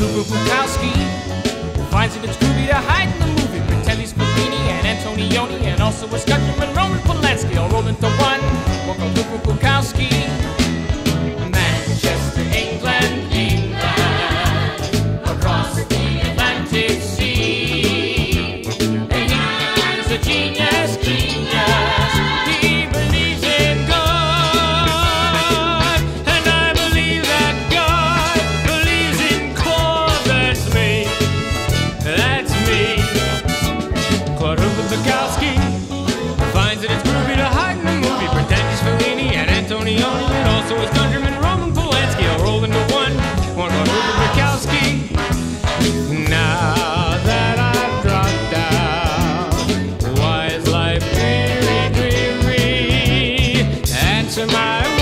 Cuckoo Bukowski finds it it's groovy to hide in the movie. Pretend he's Fellini and Antonioni and also a Scotchman Roman Polanski Antonioni, and also his countryman Roman Polanski all rolled into one. One called Rupert Murkowski. Now that I've dropped down, why is life dreary, dreary? Answer my